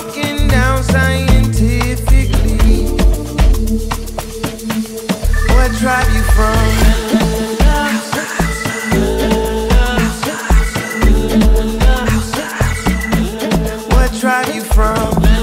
broken down scientifically. What tribe you from? What tribe you from?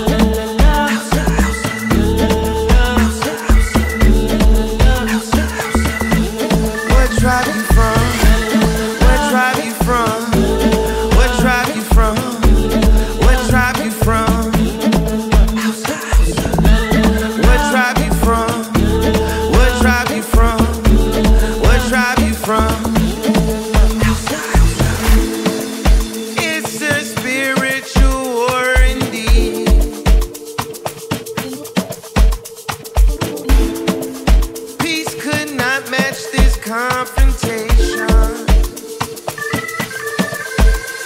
confrontation.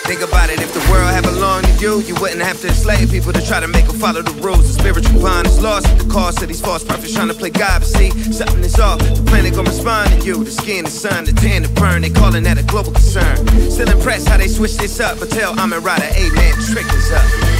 Think about it, if the world had belonged to you, you wouldn't have to enslave people to try to make them follow the rules. The spiritual bond is lost at the cost of these false prophets trying to play God, but see, something is off. The planet gonna respond to you, the skin, the sun, the tan, the burn, they calling that a global concern. Still impressed how they switch this up, but tell I'm a rider, amen, trick is up.